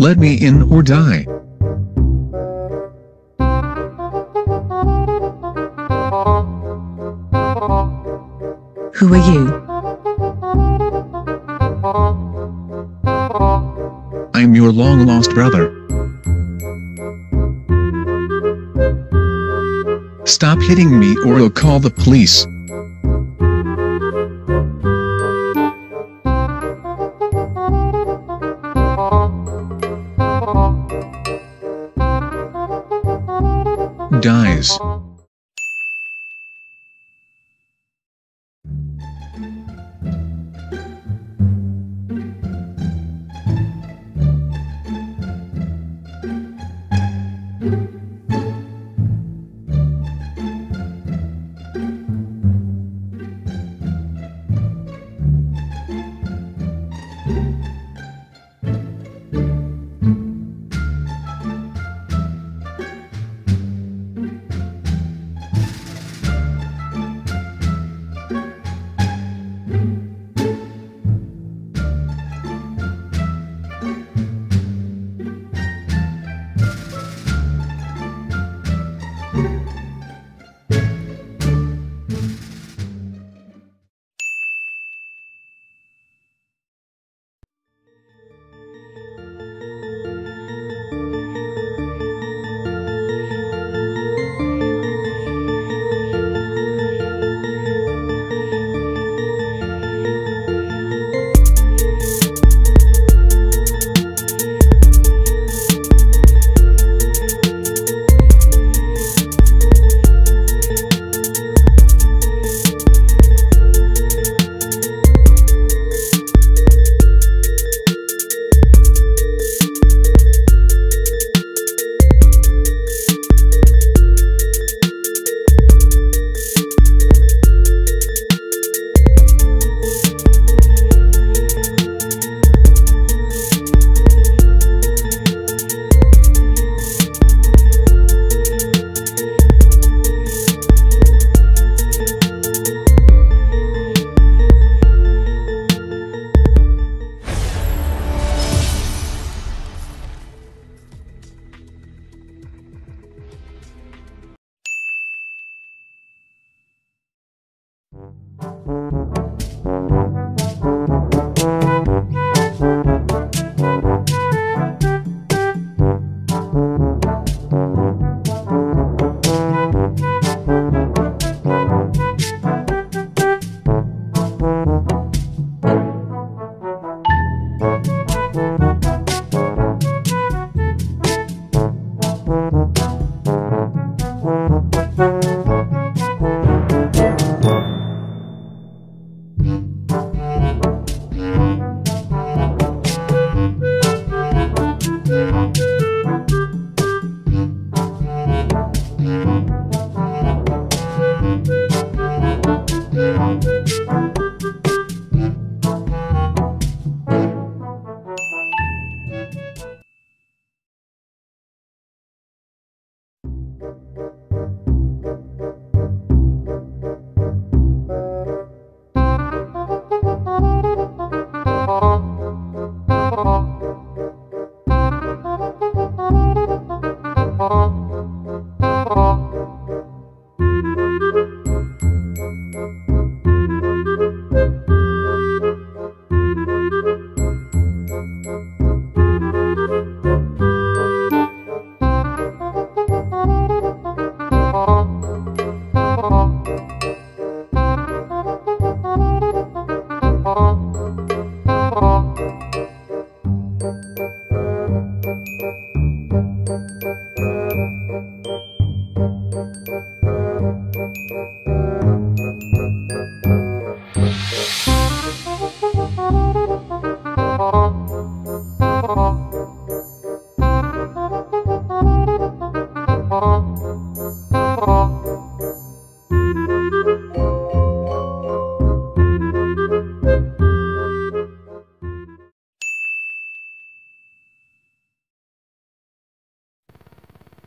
Let me in or die. Who are you? I'm your long-lost brother. Stop hitting me or I'll call the police. Dies. Mm-hmm.